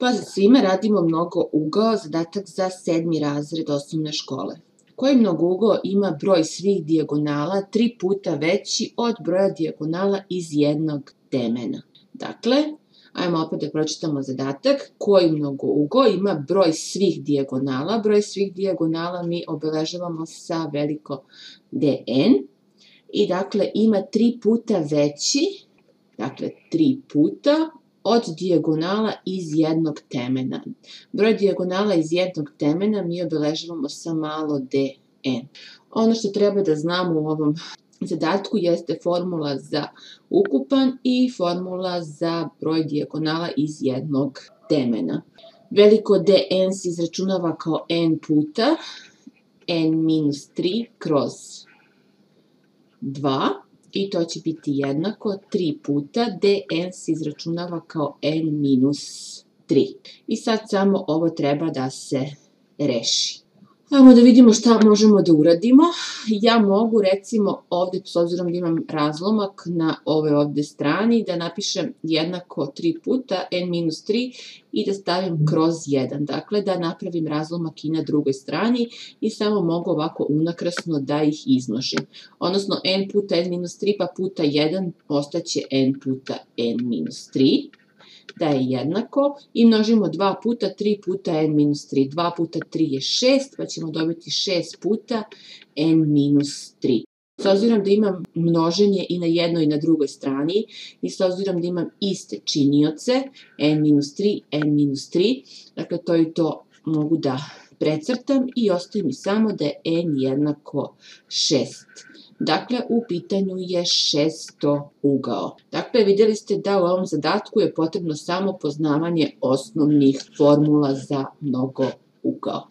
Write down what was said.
Pa svima radimo mnogo ugao, zadatak za sedmi razred osnovne škole. Koji mnogougao ima broj svih dijagonala tri puta veći od broja dijagonala iz jednog temena? Dakle, ajmo opet da pročitamo zadatak. Koji mnogougao ima broj svih dijagonala? Broj svih dijagonala mi obeležavamo sa veliko DN. I dakle, ima tri puta veći, dakle, tri puta od dijagonala iz jednog temena. Broj dijagonala iz jednog temena mi obeležavamo sa malo dn. Ono što treba da znamo u ovom zadatku jeste formula za ukupan i formula za broj dijagonala iz jednog temena. Veliko dn se izračunava kao n puta n minus 3 kroz 2 i to će biti jednako 3 puta dn se izračunava kao n minus 3. I sad samo ovo treba da se reši. Ajmo da vidimo šta možemo da uradimo. Ja mogu recimo ovde, s obzirom da imam razlomak na ove ovde strani, da napišem jednako 3 puta n minus 3 i da stavim kroz 1. Dakle, da napravim razlomak i na drugoj strani i samo mogu ovako unakrasno da ih iznožim. Odnosno, n puta n minus 3 pa puta 1 ostaće n puta n minus 3 da je jednako i množimo 2 puta 3 puta n minus 3. 2 puta 3 je 6, pa ćemo dobiti 6 puta n minus 3. S obzirom da imam množenje i na jednoj i na drugoj strani i s obzirom da imam iste činioce, n minus 3, n minus 3, dakle to i to mogu da precrtam i ostaje mi samo da je n jednako 6. Dakle, u pitanju je 600 ugao. Dakle, vidjeli ste da u ovom zadatku je potrebno samo poznavanje osnovnih formula za mnogo ugao.